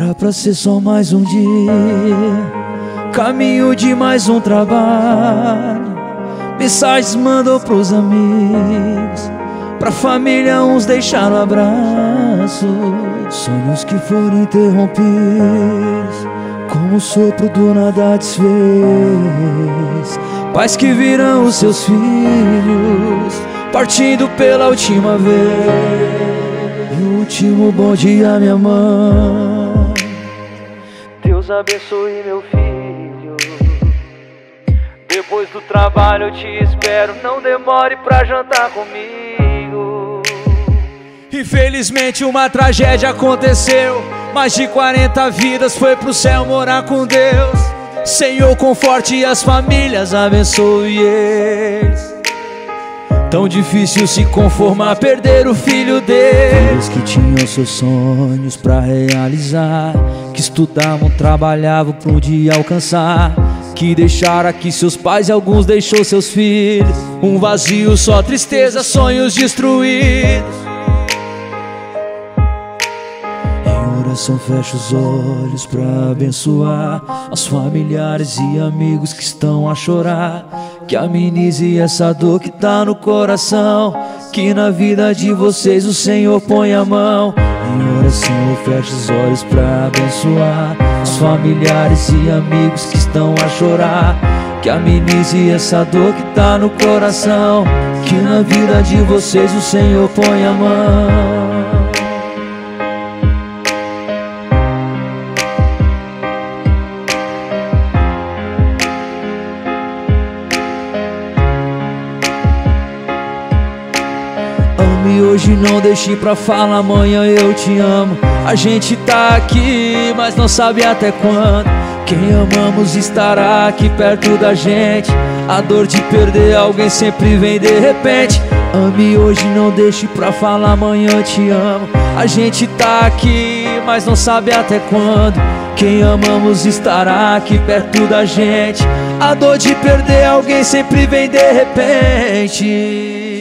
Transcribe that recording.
Era pra ser só mais um dia, caminho de mais um trabalho. Mensagens mandou pros amigos, pra família uns deixaram abraço. Sonhos que foram interrompidos, como o sopro do nada desfez. Pais que viram os seus filhos, partindo pela última vez. E o último bom dia, minha mãe. Deus abençoe meu filho. Depois do trabalho eu te espero. Não demore pra jantar comigo. Infelizmente uma tragédia aconteceu. Mais de 40 vidas foi pro céu morar com Deus. Senhor, conforte as famílias, abençoe eles. Tão difícil se conformar, perder o filho deles que tinham seus sonhos pra realizar, que estudavam, trabalhavam pra um dia alcançar, que deixaram aqui seus pais e alguns deixou seus filhos, um vazio, só tristeza, sonhos destruídos. coração fecha os olhos pra abençoar os familiares e amigos que estão a chorar. Que amenize essa dor que tá no coração. Que na vida de vocês o Senhor põe a mão. Em oração eu fecho os olhos pra abençoar os familiares e amigos que estão a chorar. Que amenize essa dor que tá no coração. Que na vida de vocês o Senhor põe a mão. Hoje, não deixe pra falar amanhã eu te amo. A gente tá aqui, mas não sabe até quando. Quem amamos estará aqui perto da gente. A dor de perder alguém sempre vem de repente. Ame hoje, não deixe pra falar amanhã te amo. A gente tá aqui, mas não sabe até quando. Quem amamos estará aqui perto da gente. A dor de perder alguém sempre vem de repente